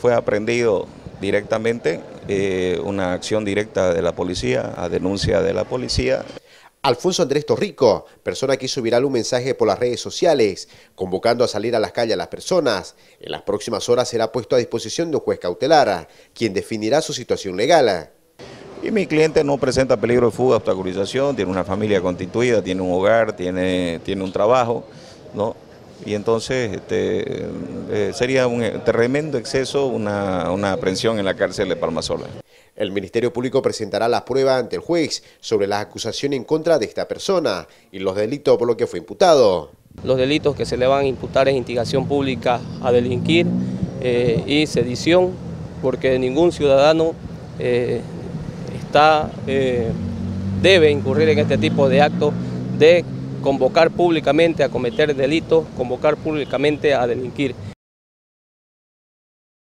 Fue aprendido directamente eh, una acción directa de la policía, a denuncia de la policía. Alfonso Andrés Torrico, persona que hizo viral un mensaje por las redes sociales, convocando a salir a las calles a las personas. En las próximas horas será puesto a disposición de un juez cautelar, quien definirá su situación legal. Y mi cliente no presenta peligro de fuga, obstaculización, tiene una familia constituida, tiene un hogar, tiene, tiene un trabajo, ¿no? Y entonces este, eh, sería un tremendo exceso una, una aprehensión en la cárcel de Palmasola. El Ministerio Público presentará la prueba ante el juez sobre la acusación en contra de esta persona y los delitos por los que fue imputado. Los delitos que se le van a imputar es instigación pública a delinquir eh, y sedición, porque ningún ciudadano eh, está, debe incurrir en este tipo de actos de convocar públicamente a cometer delitos, convocar públicamente a delinquir.